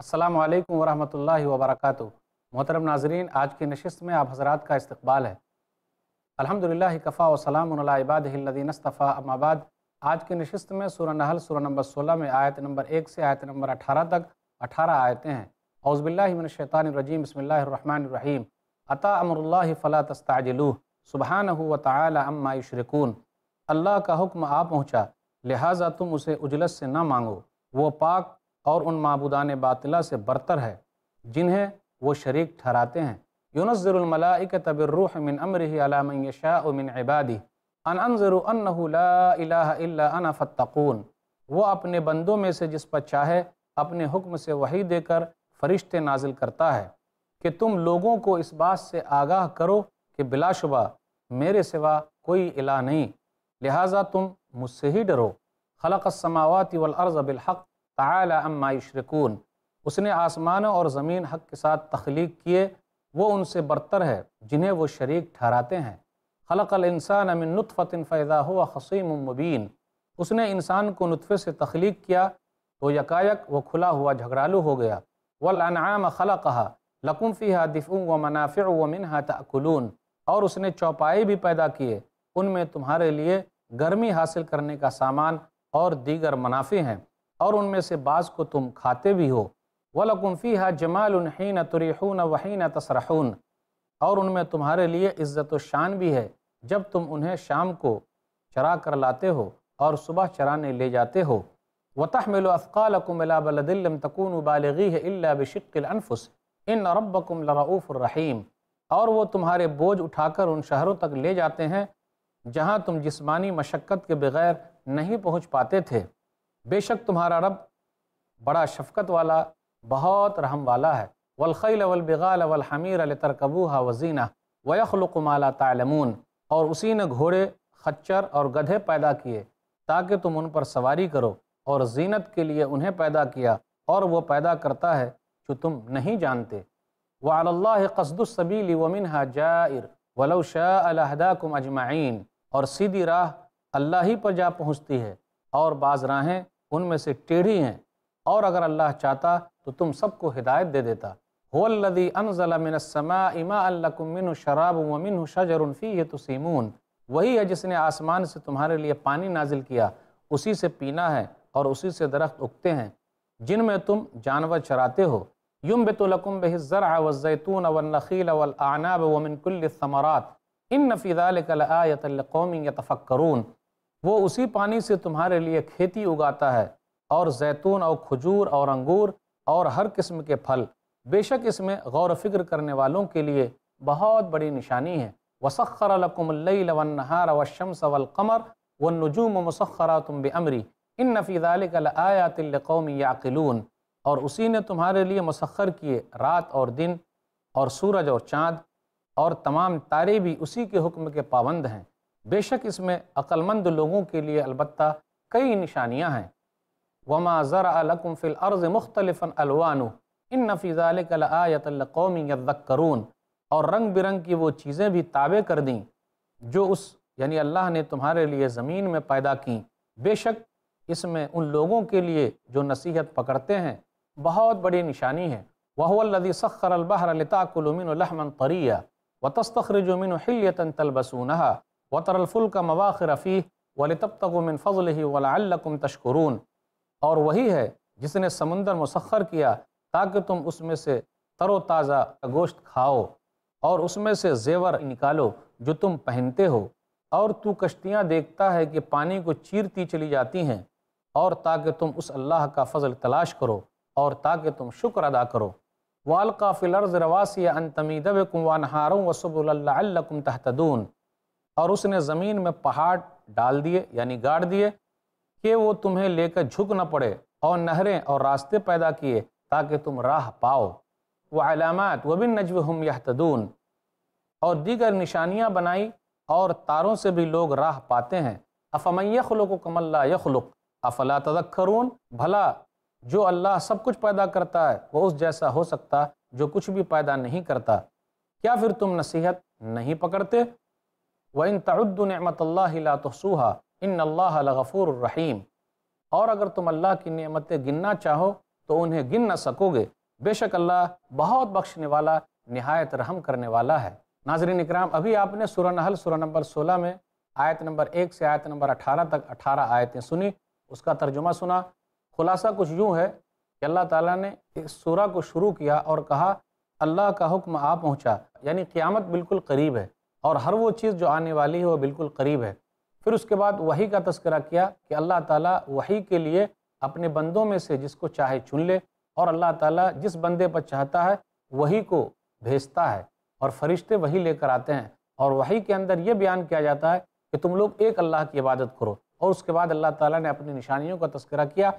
السلام علیکم ورحمۃ اللہ وبرکاتہ۔ محترم ناظرین، آج کی نشست میں آپ حضرات کا استقبال ہے۔ الحمدللہ، کفا و سلام عباد الدین اصطفیٰ، اما بعد۔ آج کی نشست میں سورہ نحل، سورہ نمبر سولہ میں آیت نمبر ایک سے آیت نمبر اٹھارہ تک اٹھارہ آیتیں ہیں۔ اوز باللہ من الشیطان الرجیم، بسم اللہ الرحمن الرحیم۔ عطا امر اللہ فلا تستعجلوہ۔ سبحانہ و تعالی اما یشرکون۔ اللہ کا حکم آ پہنچا، لہٰذا تم اسے اجلس سے نہ مانگو۔ وہ پاک اور ان معبودان باطلہ سے برتر ہے، جنہیں وہ شریک ٹھہراتے ہیں۔ یونزر الملائکت بالروح من امرہ علی من یشاء من عبادی ان انظر انہو لا الہ الا انا فتقون وہ اپنے بندوں میں سے جس پر چاہے اپنے حکم سے وحی دے کر فرشتے نازل کرتا ہے کہ تم لوگوں کو اس بات سے آگاہ کرو کہ بلا شبہ میرے سوا کوئی الہ نہیں۔ لہٰذا تم مجھ سے ہی ڈرو۔ خلق السماوات والارض بالحق۔ تعالی اما یشرکون۔ اس نے آسمانوں اور زمین حق کے ساتھ تخلیق کیے، وہ ان سے برتر ہے جنہیں وہ شریک ٹھہراتے ہیں۔ خلق الانسان من نطفت فیضا ہوا خصیم مبین۔ اس نے انسان کو نطفے سے تخلیق کیا تو یکایک وہ کھلا ہوا جھگڑالو ہو گیا۔ والانعام خلقها، لکم فیہا دفع و منافع و منہا تأکلون۔ اور اس نے چوپائے بھی پیدا کیے۔ ان میں تمہارے لیے گرمی حاصل کرنے کا سامان اور دیگر منافع ہیں۔ اور ان میں سے بعض کو تم کھاتے بھی ہو۔ وَلَكُمْ فِيهَا جَمَالٌ حِينَ تُرِحُونَ وَحِينَ تَسْرَحُونَ۔ اور ان میں تمہارے لیے عزت و شان بھی ہے۔ جب تم انہیں شام کو چرا کر لاتے ہو اور صبح چرانے لے جاتے ہو۔ وَتَحْمِلُ أَثْقَالَكُمْ إِلَى بَلَدٍ لَمْ تَكُونُوا بَالِغِيهِ إِلَّا بِشِقِّ الْأَنفُسِ۔ إِنَّ رَبَّكُمْ لَرَؤُوفُ الرَّحِيمُ اور وہ تمہارے بوجھ اٹھا کر ان شہروں تک لے جاتے ہیں جہاں تم جسمانی مشقت کے بغیر نہیں پہنچ پاتے تھے۔ بے شک تمہارا رب بڑا شفقت والا، بہت رحم والا ہے۔ والخیل والبغال والحمیر لترکبوها وزینہ ویخلق ما لا تعلمون۔ اور اسی نے گھوڑے، خچر اور گدھے پیدا کیے تاکہ تم ان پر سواری کرو اور زینت کے لیے انہیں پیدا کیا اور وہ پیدا کرتا ہے جو تم نہیں جانتے۔ وعلى الله قصد السبيل ومنها جائر ولو شاء لهداكم اجمعین اور سیدھی راہ اللہ ہی پر جا پہنچتی ہے اور بعض راہیں ان میں سے ٹیڑھی ہیں۔ اور اگر اللہ چاہتا تو تم سب کو ہدایت دے دیتا۔ هو الذي انزل من السماء ماء لكم منه شراب ومنه شجر فيه تسيمون وہی ہے جس نے آسمان سے تمہارے لیے پانی نازل کیا۔ اسی سے پینا ہے اور اسی سے درخت اگتے ہیں۔ جن میں تم جانور چراتے ہو۔ ينبت لكم به الزرع والزيتون والنخيل والأعناب ومن كل الثمرات۔ ان في ذلك لآية لقوم يتفكرون وہ اسی پانی سے تمہارے لیے کھیتی اگاتا ہے، اور زیتون اور کھجور اور انگور اور ہر قسم کے پھل۔ بے شک اس میں غور و فکر کرنے والوں کے لیے بہت بڑی نشانی ہے۔ وَسَخَّرَ لَكُمُ اللَّيْلَ وَالنَّهَارَ وَالشَّمْسَ وَالْقَمَرَ وَالنُّجُومُ مُسَخَّرَاتٌ بِأَمْرِ إِنَّ فِي ذَلِكَ لَآيَاتٍ لِقَوْمٍ يَعْقِلُونَ۔ اور اسی نے تمہارے لیے مسخر کیے رات اور دن اور سورج اور چاند اور تمام تارے بھی اسی کے حکم کے پابند ہیں۔ بے شک اس میں عقلمند لوگوں کے لیے البتہ کئی نشانیاں ہیں۔ وما ذرا لکم فی الارض مختلفا الوانو ان فی ذالک لآیت لقوم یذکرون اور رنگ برنگ کی وہ چیزیں بھی تابع کر دیں جو اس یعنی اللہ نے تمہارے لیے زمین میں پیدا کیں۔ بے شک اس میں ان لوگوں کے لیے جو نصیحت پکڑتے ہیں بہت بڑی نشانی ہے۔ وَهُوَ الَّذِي سَخَّرَ الْبَحْرَ لِتَأْكُلُ مِنْهُ لَحْمًا طَرِيًّا وَتَسْتَخْرِجُ مِنْهُ حِلْيَةً تَلْبَسُونَهَا وَتَرَى الْفُلْكَ مَوَاخِرَ فِيهِ وَلِتَبْتَغُوا مِنْ فَضْلِهِ وَلَعَلَّكُمْ تَشْكُرُونَ۔ اور وہی ہے جس نے سمندر مسخر کیا تاکہ تم اس میں سے تر و تازہ گوشت کھاؤ اور اس میں سے زیور نکالو جو تم پہنتے ہو۔ اور تو کشتیاں دیکھتا ہے کہ پانی کو چیرتی چلی جاتی ہیں اور تاکہ تم اس اللہ کا فضل تلاش کرو اور تاکہ تم شکر ادا کرو۔ والقا فی الارض رواسی ان تمیدبکم وانہاروں وسبل لعلکم تحتدون اور اس نے زمین میں پہاڑ ڈال دیے یعنی گاڑ دیے کہ وہ تمہیں لے کر جھک نہ پڑے اور نہریں اور راستے پیدا کیے تاکہ تم راہ پاؤ۔ وہ علامات وبالنجم یحتدون اور دیگر نشانیاں بنائی اور تاروں سے بھی لوگ راہ پاتے ہیں۔ افمن یخلق کم اللہ یخلق افلا تذکرون بھلا، جو اللہ سب کچھ پیدا کرتا ہے، وہ اس جیسا ہو سکتا جو کچھ بھی پیدا نہیں کرتا۔ کیا پھر تم نصیحت نہیں پکڑتے؟ وَإِن تَعُدُّ نِعْمَةَ اللَّهِ لَا تُحْصُوهَا إِنَّ اللَّهَ لَغَفُورُ الرَّحِيمُ اور اگر تم اللہ کی نعمتیں گننا چاہو تو انہیں گن نہ سکو گے۔ بے شک اللہ بہت بخشنے والا، نہایت رحم کرنے والا ہے۔ ناظرین اکرام، ابھی آپ نے سورہ نحل، سورہ نمبر سولہ میں آیت نمبر ایک سے آیت نمبر اٹھارہ تک اٹھارہ آیتیں سنی۔ اس کا ترجمہ سنا۔ خلاصہ کچھ یوں ہے کہ اللہ تعالیٰ نے اس سورہ کو شروع کیا اور کہا، اللہ کا حکم آ پہنچا یعنی قیامت بالکل قریب ہے۔ اور ہر وہ چیز جو آنے والی ہے وہ بالکل قریب ہے۔ پھر اس کے بعد وہی کا تذکرہ کیا کہ اللہ تعالیٰ وہی کے لیے اپنے بندوں میں سے جس کو چاہے چن لے اور اللہ تعالیٰ جس بندے پر چاہتا ہے وہی کو بھیجتا ہے اور فرشتے وہی لے کر آتے ہیں۔ اور وہی کے اندر یہ بیان کیا جاتا ہے کہ تم لوگ ایک اللہ کی عبادت کرو۔ اور اس کے بعد اللہ تعالیٰ نے اپنی نشانیوں کا تذکرہ کیا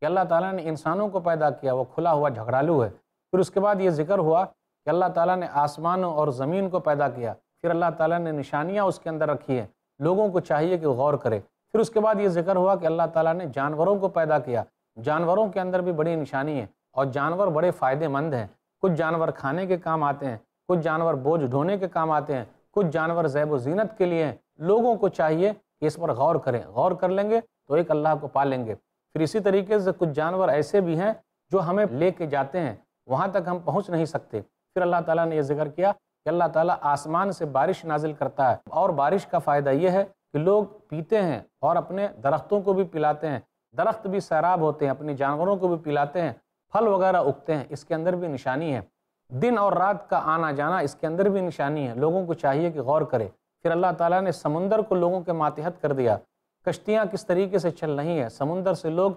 کہ اللہ تعالیٰ نے انسانوں کو پیدا کیا، وہ کھلا ہوا جھگڑالو ہے۔ پھر اس کے بعد یہ ذکر ہوا کہ اللہ تعالیٰ نے آسمانوں اور زمین کو پیدا کیا۔ پھر اللہ تعالیٰ نے نشانیاں اس کے اندر رکھی ہیں۔ لوگوں کو چاہیے کہ غور کرے۔ پھر اس کے بعد یہ ذکر ہوا کہ اللہ تعالیٰ نے جانوروں کو پیدا کیا۔ جانوروں کے اندر بھی بڑی نشانی ہے اور جانور بڑے فائدے مند ہیں۔ کچھ جانور کھانے کے کام آتے ہیں، کچھ جانور بوجھ ڈھونے کے کام آتے ہیں، کچھ جانور زیب و زینت کے لیے ہیں۔ لوگوں کو چاہیے کہ اس پر غور کریں۔ غور کر لیں گے تو ایک اللہ کو پا لیں گے۔ پھر اسی طریقے سے کچھ جانور ایسے بھی ہیں جو ہمیں لے کے جاتے ہیں، وہاں تک ہم پہنچ نہیں سکتے۔ پھر اللہ تعالیٰ نے یہ ذکر کیا کہ اللہ تعالیٰ آسمان سے بارش نازل کرتا ہے۔ اور بارش کا فائدہ یہ ہے کہ لوگ پیتے ہیں اور اپنے درختوں کو بھی پلاتے ہیں۔ درخت بھی سیراب ہوتے ہیں، اپنی جانوروں کو بھی پلاتے ہیں۔ پھل وغیرہ اگتے ہیں، اس کے اندر بھی نشانی ہے۔ دن اور رات کا آنا جانا اس کے اندر بھی نشانی ہے۔ لوگوں کو چاہیے کہ غور کرے۔ پھر اللہ تعالیٰ نے سمندر کو لوگوں کے ماتحت کر دیا۔ کشتیاں کس طریقے سے چل رہی ہیں؟ سمندر سے لوگ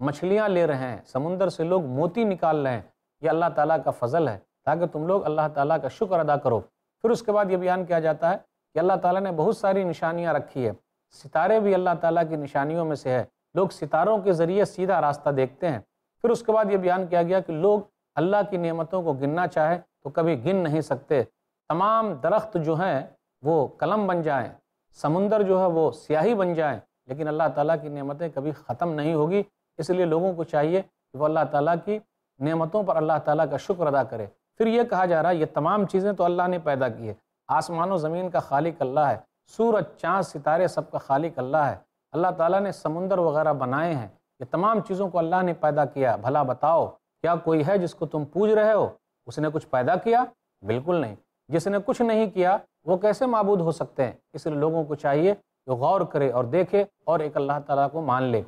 مچھلیاں لے رہے ہیں۔ سمندر سے لوگ موتی نکال رہے ہیں۔ یہ اللہ تعالیٰ کا فضل ہے۔ تاکہ تم لوگ اللہ تعالیٰ کا شکر ادا کرو۔ پھر اس کے بعد یہ بیان کیا جاتا ہے کہ اللہ تعالیٰ نے بہت ساری نشانیاں رکھی ہے ستارے بھی اللہ تعالیٰ کی نشانیوں میں سے ہے لوگ ستاروں کے ذریعے سیدھا راستہ دیکھتے ہیں۔ پھر اس کے بعد یہ بیان کیا گیا کہ لوگ اللہ کی نعمتوں کو گننا چاہے تو کبھی گن نہیں سکتے۔ تمام درخت جو ہیں وہ قلم بن جائیں۔ سمندر جو ہے وہ سیاہی بن جائیں۔ لیکن اللہ تعالیٰ کی نعمتیں کبھی ختم نہیں ہوگی۔ اس لیے لوگوں کو چاہیے کہ وہ اللہ تعالیٰ کی نعمتوں پر اللہ تعالیٰ کا شکر ادا کرے۔ پھر یہ کہا جا رہا ہے، یہ تمام چیزیں تو اللہ نے پیدا کی ہے آسمان و زمین کا خالق اللہ ہے، سورج، چاند، ستارے سب کا خالق اللہ ہے۔ اللہ تعالیٰ نے سمندر وغیرہ بنائے ہیں۔ یہ تمام چیزوں کو اللہ نے پیدا کیا بھلا بتاؤ، کیا کوئی ہے جس کو تم پوج رہے ہو؟ اس نے کچھ پیدا کیا؟ بالکل نہیں۔ جس نے کچھ نہیں کیا، وہ کیسے معبود ہو سکتے ہیں؟ اس لیے لوگوں کو چاہیے کہ غور کرے اور دیکھے اور ایک اللہ تعالیٰ کو مان لے۔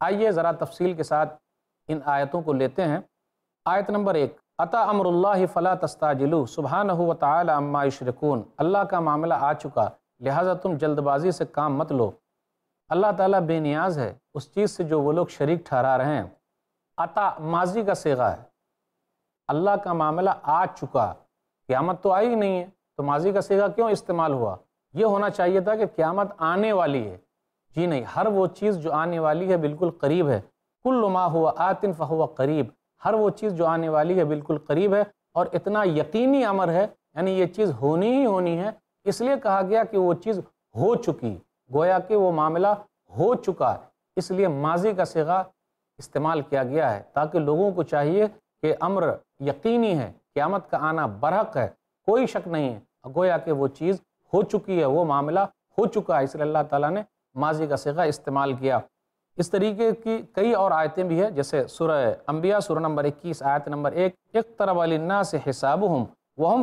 آئیے ذرا تفصیل کے ساتھ ان آیتوں کو لیتے ہیں۔ آیت نمبر ایک۔ عطا امر اللہ فلا تستاجلو سبحانہ و تعالی اما یشرکون۔ اللہ کا معاملہ آ چکا، لہٰذا تم جلد بازی سے کام مت لو۔ اللہ تعالیٰ بے نیاز ہے، اس چیز سے جو وہ لوگ شریک ٹھہرا رہے ہیں۔ عطا ماضی کا سیغہ ہے۔ اللہ کا معاملہ آ چکا، قیامت تو آئی نہیں ہے۔ تو ماضی کا سیغہ کیوں استعمال ہوا؟ یہ ہونا چاہیے تھا کہ قیامت آنے والی ہے۔ جی نہیں، ہر وہ چیز جو آنے والی ہے بالکل قریب ہے۔ کل ما ہوا آتن فہو قریب۔ ہر وہ چیز جو آنے والی ہے بالکل قریب ہے اور اتنا یقینی امر ہے یعنی یہ چیز ہونی ہی ہونی ہے۔ اس لیے کہا گیا کہ وہ چیز ہو چکی، گویا کہ وہ معاملہ ہو چکا اس لیے ماضی کا سگا استعمال کیا گیا ہے تاکہ لوگوں کو چاہیے کہ امر یقینی ہے، قیامت کا آنا برحق ہے۔ کوئی شک نہیں ہے، گویا کہ وہ چیز ہو چکی ہے، وہ معاملہ ہو چکا ہے۔ اس لیے اللہ تعالیٰ نے ماضی کا سگا استعمال کیا۔ اس طریقے کی کئی اور آیتیں بھی ہیں، جیسے سورہ انبیاء، سورہ نمبر اکیس، آیت نمبر ایک ایک طرح سے حساب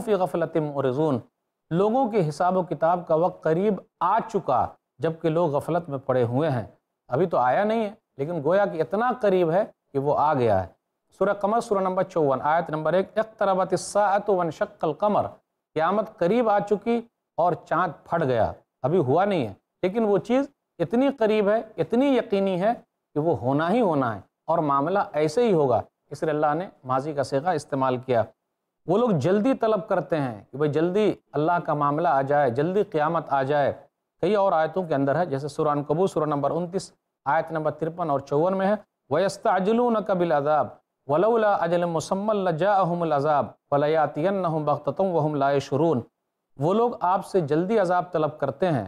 فی غفلت مرزون لوگوں کے حساب و کتاب کا وقت قریب آ چکا جبکہ لوگ غفلت میں پڑے ہوئے ہیں۔ ابھی تو آیا نہیں ہے، لیکن گویا کہ اتنا قریب ہے کہ وہ آ گیا ہے۔ سورہ قمر، سورہ نمبر چون، آیت نمبر ایک، اقتربت الساعت وانشق القمر۔ قیامت قریب آ چکی اور چاند پھٹ گیا۔ ابھی ہوا نہیں ہے، لیکن وہ چیز اتنی قریب ہے، اتنی یقینی ہے کہ وہ ہونا ہی ہونا ہے اور معاملہ ایسے ہی ہوگا۔ اس لیے اللہ نے ماضی کا سیغہ استعمال کیا۔ وہ لوگ جلدی طلب کرتے ہیں کہ بھئی جلدی اللہ کا معاملہ آ جائے، جلدی قیامت آ جائے۔ کئی اور آیتوں کے اندر ہے، جیسے سورہ کبو سورہ نمبر انتیس، آیت نمبر ترپن اور چون میں ہے۔ وَيَسْتَعْجِلُونَ قَبِلْ عَذَابِ وَلَوْلَا أَجَلٍ مُسَمَّلْ لَجَاءَهُمُ الْعَذَابِ وَلَيَاتِيَنَّهُمْ بَغْتَتُمْ وَهُمْ لَا يَشْعُرُونَ۔ وہ لوگ آپ سے جلدی عذاب طلب کرتے ہیں۔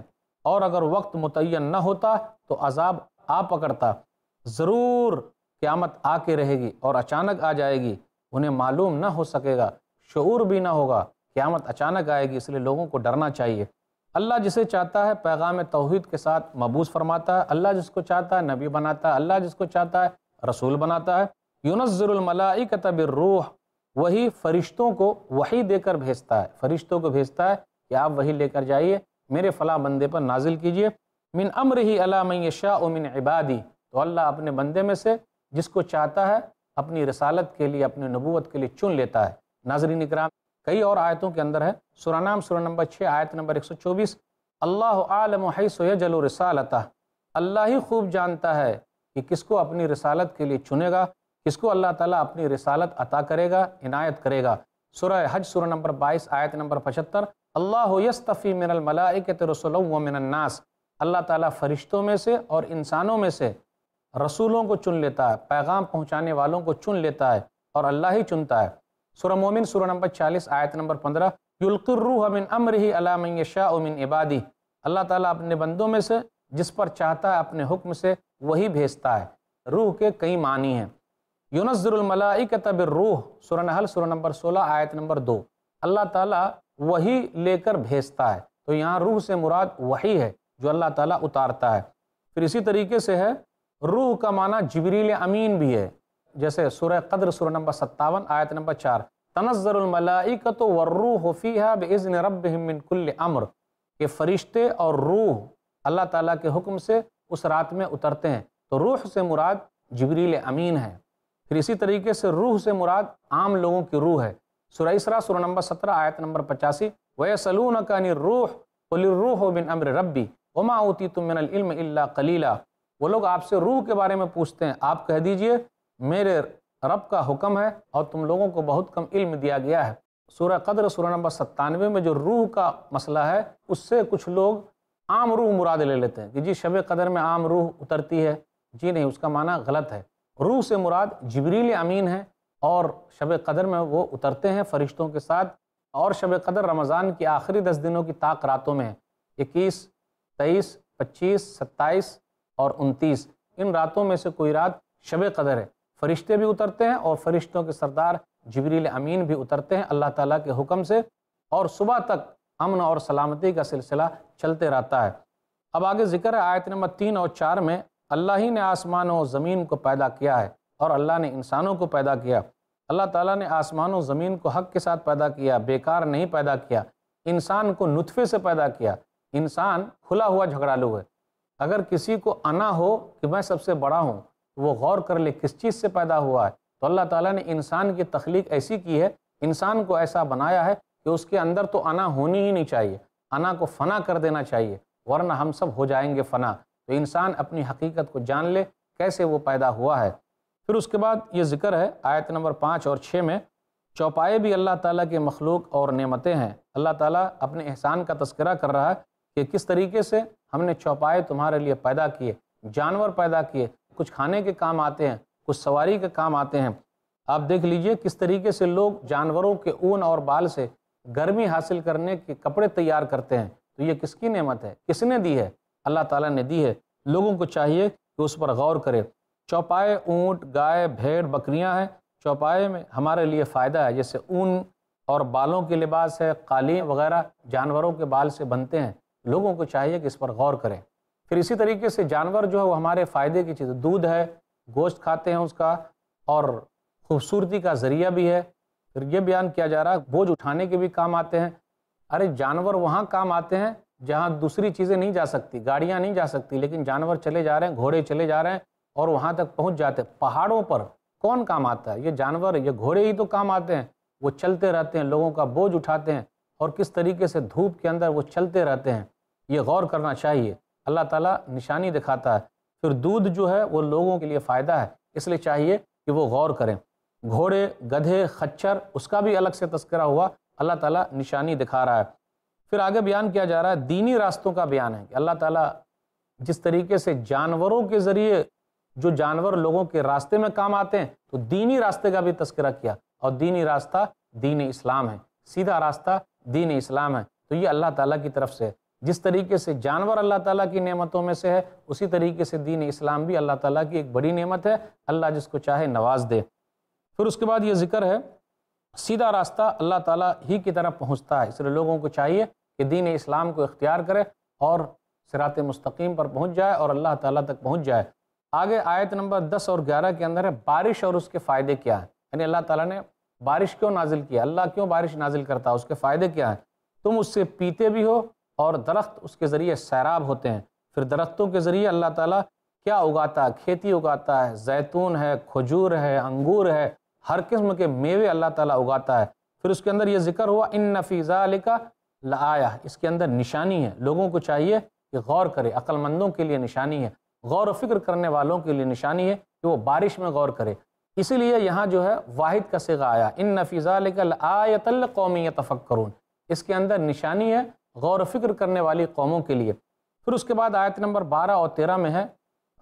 اور اگر وقت متعین نہ ہوتا تو عذاب آ پکڑتا۔ ضرور قیامت آ کے رہے گی اور اچانک آ جائے گی۔ انہیں معلوم نہ ہو سکے گا، شعور بھی نہ ہوگا۔ قیامت اچانک آئے گی، اس لیے لوگوں کو ڈرنا چاہیے۔ اللہ جسے چاہتا ہے پیغام توحید کے ساتھ مبوس فرماتا ہے۔ اللہ جس کو چاہتا ہے نبی بناتا ہے۔ اللہ جس کو چاہتا ہے رسول بناتا ہے۔ یونزر الملائکت بالروح، وہی فرشتوں کو وہی دے کر بھیجتا ہے۔ فرشتوں کو بھیجتا ہے کہ آپ وہی لے کر جائیے۔ میرے فلاں بندے پر نازل کیجیے، من امر ہی علام یشاء من عبادی۔ تو اللہ اپنے بندے میں سے جس کو چاہتا ہے، اپنی رسالت کے لیے، اپنی نبوت کے لیے چن لیتا ہے۔ ناظرین اکرام، کئی اور آیتوں کے اندر ہے۔ سورہ نام، سورہ نمبر 6 آیت نمبر 124 اللہ عالم حیث یجل رسالتہ۔ اللہ ہی خوب جانتا ہے کہ کس کو اپنی رسالت کے لیے چنے گا، کس کو اللہ تعالیٰ اپنی رسالت عطا کرے گا، عنایت کرے گا۔ سورہ حج، سورہ نمبر 22 آیت نمبر 75 اللہ یستفی من الملائکت رسول و من الناس۔ اللہ تعالیٰ فرشتوں میں سے اور انسانوں میں سے رسولوں کو چن لیتا ہے، پیغام پہنچانے والوں کو چن لیتا ہے اور اللہ ہی چنتا ہے۔ سورہ مومن، سورہ نمبر چالیس، آیت نمبر پندرہ۔ یلقی الروح من امرہ علی من یشاء من عبادی۔ اللہ تعالیٰ اپنے بندوں میں سے جس پر چاہتا ہے اپنے حکم سے وہی بھیجتا ہے۔ روح کے کئی معنی ہیں۔ یونزر الملائکت بالروح، سورہ نحل، سورہ نمبر سولہ، آیت نمبر دو۔ اللہ تعالیٰ وہی لے کر بھیجتا ہے۔ تو یہاں روح سے مراد وہی ہے جو اللہ تعالیٰ اتارتا ہے۔ پھر اسی طریقے سے ہے، روح کا معنی جبریل امین بھی ہے۔ جیسے سورہ قدر، سورہ نمبر ستاون، آیت نمبر چار۔ تنظر الملائکت والروح فیہا بإذن ربہم من کل امر۔ کہ فرشتے اور روح اللہ تعالیٰ کے حکم سے اس رات میں اترتے ہیں۔ تو روح سے مراد جبریل امین ہے۔ پھر اسی طریقے سے روح سے مراد عام لوگوں کی روح ہے۔ سورہ اسرا سورہ نمبر سترہ، آیت نمبر پچاسی وَيَسَلُونَكَ عَنِ الرُّوحِ، قُلِ الرُّوحُ مِنْ أَمْرِ رَبِّ وَمَا أُوتِيتُم مِّنَ الْعِلْمِ إِلَّا قَلِيلًا۔ وہ لوگ آپ سے روح کے بارے میں پوچھتے ہیں، آپ کہہ دیجیے، میرے رب کا حکم ہے اور تم لوگوں کو بہت کم علم دیا گیا ہے۔ سورہ قدر، سورہ نمبر ستانوے میں جو روح کا مسئلہ ہے، اس سے کچھ لوگ عام روح مراد لے لیتے ہیں کہ جی شب قدر میں عام روح اترتی ہے۔ جی نہیں، اس کا معنی غلط ہے۔ روح سے مراد جبریل امین ہے اور شب قدر میں وہ اترتے ہیں فرشتوں کے ساتھ اور شب قدر رمضان کی آخری دس دنوں کی طاق راتوں میں ہے اکیس تیئیس پچیس، ستائیس اور انتیس۔ ان راتوں میں سے کوئی رات شب قدر ہے۔ فرشتے بھی اترتے ہیں اور فرشتوں کے سردار جبریل امین بھی اترتے ہیں اللہ تعالیٰ کے حکم سے۔ اور صبح تک امن اور سلامتی کا سلسلہ چلتے رہتا ہے۔ اب آگے ذکر ہے آیت نمبر تین اور چار میں اللہ ہی نے آسمان و زمین کو پیدا کیا ہے۔ اور اللہ نے انسانوں کو پیدا کیا۔ اللہ تعالیٰ نے آسمان و زمین کو حق کے ساتھ پیدا کیا، بیکار نہیں پیدا کیا۔ انسان کو نطفے سے پیدا کیا۔ انسان کھلا ہوا جھگڑالو ہے۔ اگر کسی کو انا ہو کہ میں سب سے بڑا ہوں، وہ غور کر لے کس چیز سے پیدا ہوا ہے۔ تو اللہ تعالیٰ نے انسان کی تخلیق ایسی کی ہے، انسان کو ایسا بنایا ہے کہ اس کے اندر تو انا ہونی ہی نہیں چاہیے۔ انا کو فنا کر دینا چاہیے، ورنہ ہم سب ہو جائیں گے فنا۔ تو انسان اپنی حقیقت کو جان لے، کیسے وہ پیدا ہوا ہے۔ پھر اس کے بعد یہ ذکر ہے آیت نمبر پانچ اور چھ میں، چوپائے بھی اللہ تعالیٰ کے مخلوق اور نعمتیں ہیں۔ اللہ تعالیٰ اپنے احسان کا تذکرہ کر رہا ہے کہ کس طریقے سے ہم نے چوپائے تمہارے لیے پیدا کیے، جانور پیدا کیے، کچھ کھانے کے کام آتے ہیں، کچھ سواری کے کام آتے ہیں۔ آپ دیکھ لیجیے کس طریقے سے لوگ جانوروں کے اون اور بال سے گرمی حاصل کرنے کے کپڑے تیار کرتے ہیں۔ تو یہ کس کی نعمت ہے؟ کس نے دی ہے؟ اللہ تعالیٰ نے دی ہے۔ لوگوں کو چاہیے کہ اس پر غور کرے۔ چوپائے اونٹ، گائے، بھیڑ، بکریاں ہیں۔ چوپائے میں ہمارے لیے فائدہ ہے۔ جیسے اون اور بالوں کے لباس ہے، قالین وغیرہ جانوروں کے بال سے بنتے ہیں۔ لوگوں کو چاہیے کہ اس پر غور کریں۔ پھر اسی طریقے سے جانور جو ہے وہ ہمارے فائدے کی چیز، دودھ ہے، گوشت کھاتے ہیں اس کا اور خوبصورتی کا ذریعہ بھی ہے۔ پھر یہ بیان کیا جا رہا ہے، بوجھ اٹھانے کے بھی کام آتے ہیں۔ ارے جانور وہاں کام آتے ہیں جہاں دوسری چیزیں نہیں جا سکتی، گاڑیاں نہیں جا سکتی، لیکن جانور چلے جا رہے ہیں، گھوڑے چلے جا رہے ہیں۔ اور وہاں تک پہنچ جاتے پہاڑوں پر کون کام آتا ہے؟ یہ جانور، یہ گھوڑے ہی تو کام آتے ہیں۔ وہ چلتے رہتے ہیں، لوگوں کا بوجھ اٹھاتے ہیں اور کس طریقے سے دھوپ کے اندر وہ چلتے رہتے ہیں، یہ غور کرنا چاہیے۔ اللہ تعالیٰ نشانی دکھاتا ہے۔ پھر دودھ جو ہے وہ لوگوں کے لیے فائدہ ہے، اس لیے چاہیے کہ وہ غور کریں۔ گھوڑے، گدھے، خچر، اس کا بھی الگ سے تذکرہ ہوا۔ اللہ تعالیٰ نشانی دکھا رہا ہے۔ پھر آگے بیان کیا جا رہا ہے، دینی راستوں کا بیان ہے کہ اللہ تعالیٰ جس طریقے سے جانوروں کے ذریعے جو جانور لوگوں کے راستے میں کام آتے ہیں، تو دینی راستے کا بھی تذکرہ کیا۔ اور دینی راستہ دین اسلام ہے۔ سیدھا راستہ دین اسلام ہے۔ تو یہ اللہ تعالیٰ کی طرف سے ہے۔ جس طریقے سے جانور اللہ تعالیٰ کی نعمتوں میں سے ہے، اسی طریقے سے دین اسلام بھی اللہ تعالیٰ کی ایک بڑی نعمت ہے۔ اللہ جس کو چاہے نواز دے۔ پھر اس کے بعد یہ ذکر ہے، سیدھا راستہ اللہ تعالیٰ ہی کی طرف پہنچتا ہے۔ اس لیے لوگوں کو چاہیے کہ دین اسلام کو اختیار کرے اور سرات مستقیم پر پہنچ جائے اور اللہ تعالیٰ تک پہنچ جائے۔ آگے آیت نمبر دس اور گیارہ کے اندر ہے، بارش اور اس کے فائدے کیا ہیں؟ یعنی اللہ تعالیٰ نے بارش کیوں نازل کیا؟ اللہ کیوں بارش نازل کرتا ہے؟ اس کے فائدے کیا ہیں؟ تم اس سے پیتے بھی ہو اور درخت اس کے ذریعے سیراب ہوتے ہیں۔ پھر درختوں کے ذریعے اللہ تعالیٰ کیا اگاتا ہے؟ کھیتی اگاتا ہے۔ زیتون ہے، کھجور ہے، انگور ہے، ہر قسم کے میوے اللہ تعالیٰ اگاتا ہے۔ پھر اس کے اندر یہ ذکر ہوا، ان نفیزہ علی کا لآیا اس کے اندر نشانی ہے۔ لوگوں کو چاہیے کہ غور کرے عقل مندوں کے لیے نشانی ہے۔ غور و فکر کرنے والوں کے لیے نشانی ہے کہ وہ بارش میں غور کرے۔ اسی لیے یہاں جو ہے واحد کا سگا آیا۔ ان نفیزہ علی القومی تفکرون اس کے اندر نشانی ہے غور و فکر کرنے والی قوموں کے لیے۔ پھر اس کے بعد آیت نمبر بارہ اور تیرہ میں ہے،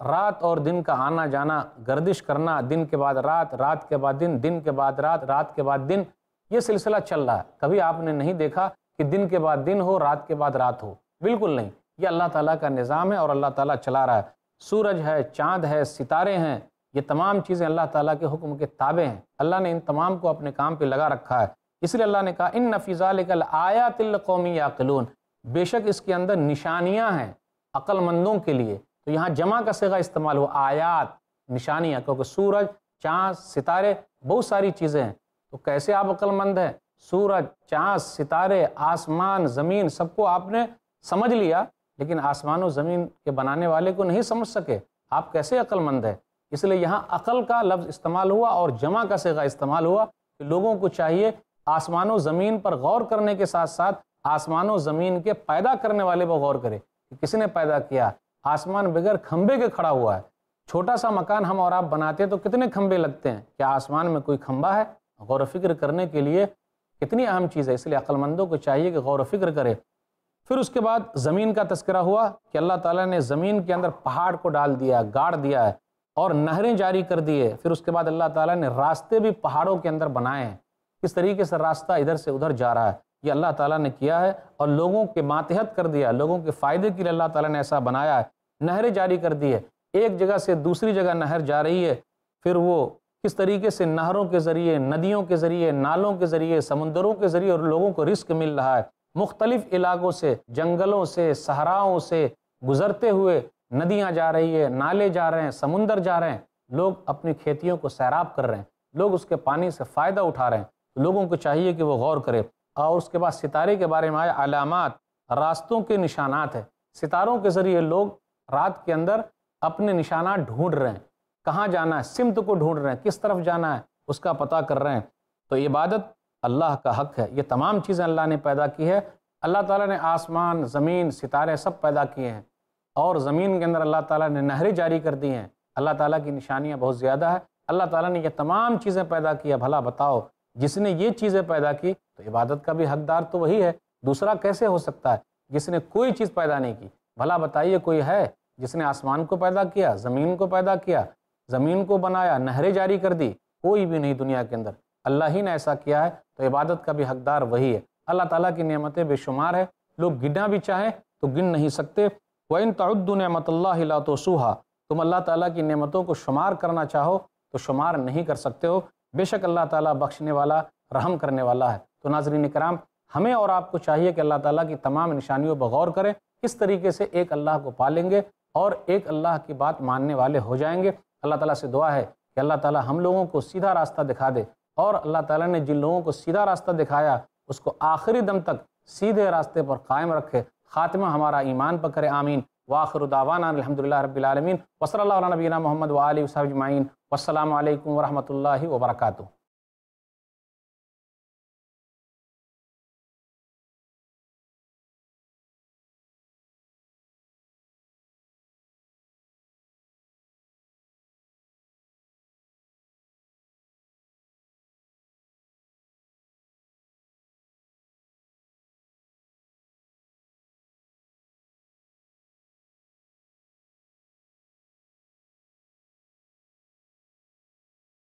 رات اور دن کا آنا جانا، گردش کرنا، دن کے بعد رات رات کے بعد دن دن کے بعد رات رات کے بعد دن۔ یہ سلسلہ چل رہا ہے۔ کبھی آپ نے نہیں دیکھا کہ دن کے بعد دن ہو، رات کے بعد رات ہو۔ بالکل نہیں۔ یہ اللہ تعالیٰ کا نظام ہے اور اللہ تعالیٰ چلا رہا ہے۔ سورج ہے، چاند ہے، ستارے ہیں، یہ تمام چیزیں اللہ تعالیٰ کے حکم کے تابع ہیں۔ اللہ نے ان تمام کو اپنے کام پہ لگا رکھا ہے۔ اس لیے اللہ نے کہا، ان نفیزہ لکل آیات القومی یا بے شک اس کے اندر نشانیاں ہیں عقل مندوں کے لیے۔ تو یہاں جمع کا سگا استعمال ہوا، آیات، نشانیاں، کیونکہ سورج، چاند، ستارے بہت ساری چیزیں ہیں۔ تو کیسے آپ عقل مند ہیں؟ سورج، چاند، ستارے، آسمان، زمین، سب کو آپ نے سمجھ لیا۔ لیکن آسمان و زمین کے بنانے والے کو نہیں سمجھ سکے۔ آپ کیسے عقل مند ہیں؟ اس لیے یہاں عقل کا لفظ استعمال ہوا اور جمع کا سگا استعمال ہوا کہ لوگوں کو چاہیے آسمان و زمین پر غور کرنے کے ساتھ ساتھ آسمان و زمین کے پیدا کرنے والے پر غور کرے کہ کس نے پیدا کیا۔ آسمان بغیر کھمبے کے کھڑا ہوا ہے۔ چھوٹا سا مکان ہم اور آپ بناتے ہیں تو کتنے کھمبے لگتے ہیں؟ کیا آسمان میں کوئی کھمبا ہے؟ غور و فکر کرنے کے لیے کتنی اہم چیز ہے۔ اس لیے مندوں کو چاہیے کہ غور و فکر کرے۔ پھر اس کے بعد زمین کا تذکرہ ہوا کہ اللہ تعالیٰ نے زمین کے اندر پہاڑ کو ڈال دیا گاڑ دیا ہے اور نہریں جاری کر دیے پھر اس کے بعد اللہ تعالیٰ نے راستے بھی پہاڑوں کے اندر بنائے ہیں۔ کس طریقے سے راستہ ادھر سے ادھر جا رہا ہے، یہ اللہ تعالیٰ نے کیا ہے اور لوگوں کے ماتحت کر دیا لوگوں کے فائدے کے لیے اللہ تعالیٰ نے ایسا بنایا ہے۔ نہریں جاری کر دی ہے ایک جگہ سے دوسری جگہ نہر جا رہی ہے۔ پھر وہ کس طریقے سے نہروں کے ذریعے، ندیوں کے ذریعے، نالوں کے ذریعے، سمندروں کے ذریعے اور لوگوں کو رزق مل رہا ہے۔ مختلف علاقوں سے، جنگلوں سے، صحراؤں سے گزرتے ہوئے ندیاں جا رہی ہے نالے جا رہے ہیں، سمندر جا رہے ہیں۔ لوگ اپنی کھیتیوں کو سیراب کر رہے ہیں۔ لوگ اس کے پانی سے فائدہ اٹھا رہے ہیں۔ لوگوں کو چاہیے کہ وہ غور کرے۔ اور اس کے بعد ستارے کے بارے میں آئے، علامات، راستوں کے نشانات ہیں۔ ستاروں کے ذریعے لوگ رات کے اندر اپنے نشانات ڈھونڈ رہے ہیں۔ کہاں جانا ہے؟ سمت کو ڈھونڈ رہے ہیں۔ کس طرف جانا ہے؟ اس کا پتہ کر رہے ہیں۔ تو عبادت اللہ کا حق ہے۔ یہ تمام چیزیں اللہ نے پیدا کی ہے اللہ تعالیٰ نے آسمان، زمین، ستارے سب پیدا کیے ہیں۔ اور زمین کے اندر اللہ تعالیٰ نے نہریں جاری کر دی ہیں۔ اللہ تعالیٰ کی نشانیاں بہت زیادہ ہے اللہ تعالیٰ نے یہ تمام چیزیں پیدا کیا بھلا بتاؤ، جس نے یہ چیزیں پیدا کی تو عبادت کا بھی حقدار تو وہی ہے۔ دوسرا کیسے ہو سکتا ہے؟ جس نے کوئی چیز پیدا نہیں کی۔ بھلا بتائیے، کوئی ہے جس نے آسمان کو پیدا کیا، زمین کو پیدا کیا، زمین کو بنایا، نہریں جاری کر دی؟ کوئی بھی نہیں دنیا کے اندر۔ اللہ ہی نے ایسا کیا ہے۔ تو عبادت کا بھی حقدار وہی ہے۔ اللہ تعالیٰ کی نعمتیں بے شمار ہے لوگ گننا بھی چاہیں تو گن نہیں سکتے۔ وَإِن تَعُدُّ نِعْمَةَ اللَّهِ لَا تُوسُوهَا تم اللہ تعالیٰ کی نعمتوں کو شمار کرنا چاہو تو شمار نہیں کر سکتے ہو۔ بے شک اللہ تعالیٰ بخشنے والا، رحم کرنے والا ہے۔ تو ناظرین کرام، ہمیں اور آپ کو چاہیے کہ اللہ تعالیٰ کی تمام نشانیوں پر غور کریں۔ کس طریقے سے ایک اللہ کو پالیں گے اور ایک اللہ کی بات ماننے والے ہو جائیں گے۔ اللہ تعالیٰ سے دعا ہے کہ اللہ تعالیٰ ہم لوگوں کو سیدھا راستہ دکھا دے۔ اور اللہ تعالیٰ نے جن لوگوں کو سیدھا راستہ دکھایا، اس کو آخری دم تک سیدھے راستے پر قائم رکھے۔ خاتمہ ہمارا ایمان پر کرے، آمین۔ واخر دعوانا الحمد للہ رب العالمین۔ وصلی اللہ علیہ نبینا محمد وآلہ وصحب اجمعین۔ والسلام علیکم ورحمۃ اللہ وبرکاتہ۔